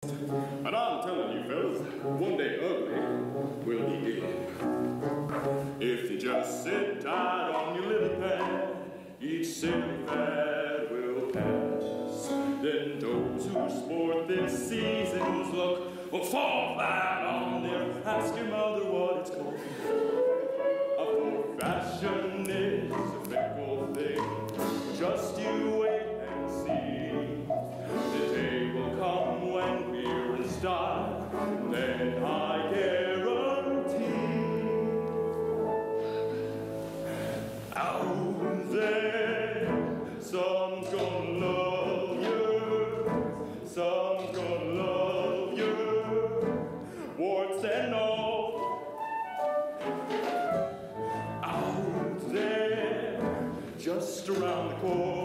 And I'm telling you, fellas, one day ugly will be dead. If you just sit tight on your lily pad, each silly fad will pass. Then those who sport this season's look will fall flat on their ask and then I guarantee. Out there, some's gonna love you, some's gonna love you, warts and all. Out there, just around the corner,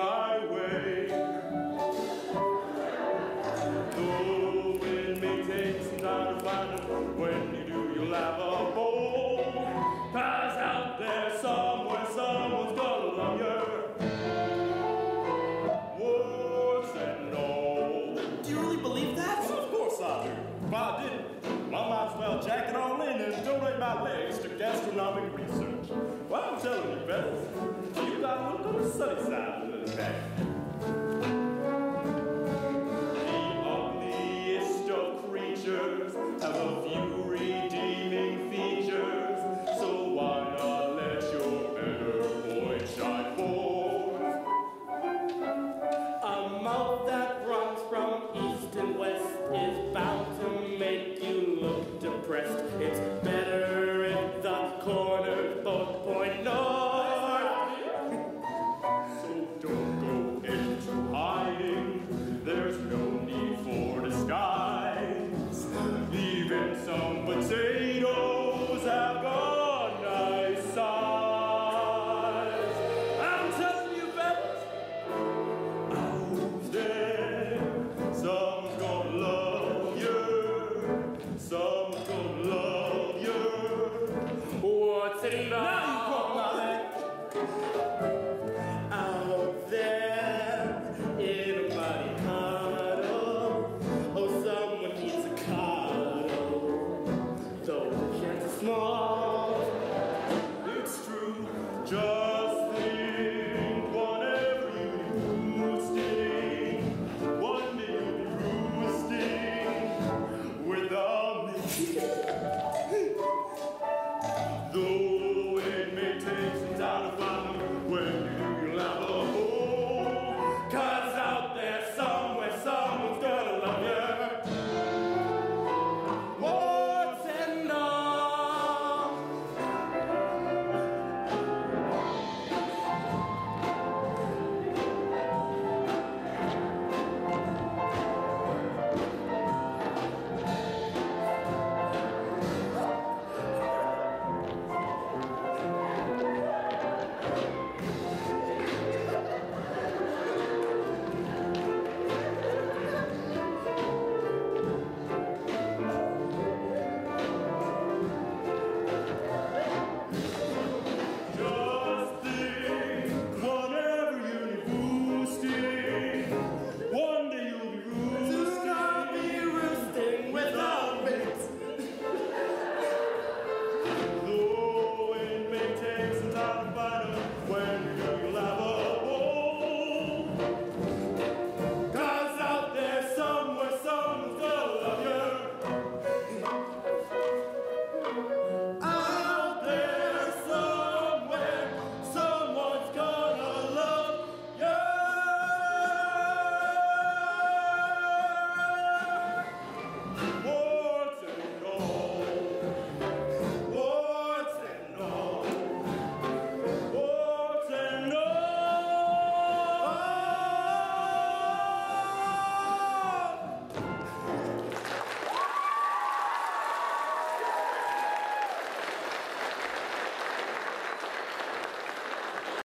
my way. Though it may take some time to find it, when you do, you'll have a bowl. Cause out there somewhere, someone's gonna love you. Words and No. Do you really believe that? Well, of course I do. If I didn't, I might as well jack it all in and donate my legs to gastronomic research. Well, I'm telling you, fellas, you gotta look on the sunny side today. Thank you.